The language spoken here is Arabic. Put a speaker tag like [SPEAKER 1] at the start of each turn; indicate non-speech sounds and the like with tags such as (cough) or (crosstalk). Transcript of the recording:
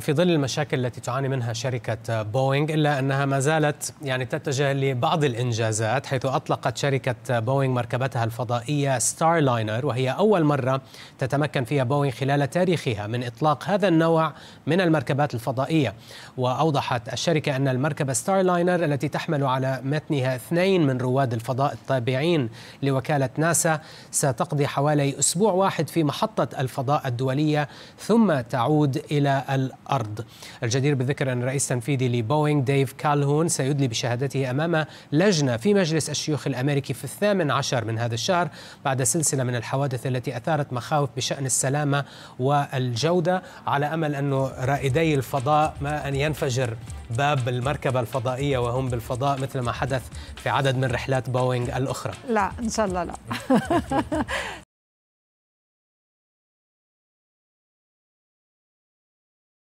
[SPEAKER 1] في ظل المشاكل التي تعاني منها شركة بوينغ إلا أنها ما زالت يعني تتجه لبعض الإنجازات حيث أطلقت شركة بوينغ مركبتها الفضائية ستار لاينر وهي أول مرة تتمكن فيها بوينغ خلال تاريخها من إطلاق هذا النوع من المركبات الفضائية. وأوضحت الشركة أن المركبة ستار لاينر التي تحمل على متنها اثنين من رواد الفضاء التابعين لوكالة ناسا ستقضي حوالي أسبوع واحد في محطة الفضاء الدولية ثم تعود إلى الأرض الأرض الجدير بالذكر أن الرئيس التنفيذي لبوينغ ديف كالهون سيدلي بشهادته أمام لجنة في مجلس الشيوخ الأمريكي في الثامن عشر من هذا الشهر بعد سلسلة من الحوادث التي أثارت مخاوف بشأن السلامة والجودة على أمل أن رائدي الفضاء ما أن ينفجر باب المركبة الفضائية وهم بالفضاء مثل ما حدث في عدد من رحلات بوينغ الأخرى.
[SPEAKER 2] لا إن شاء الله لا. (laughs)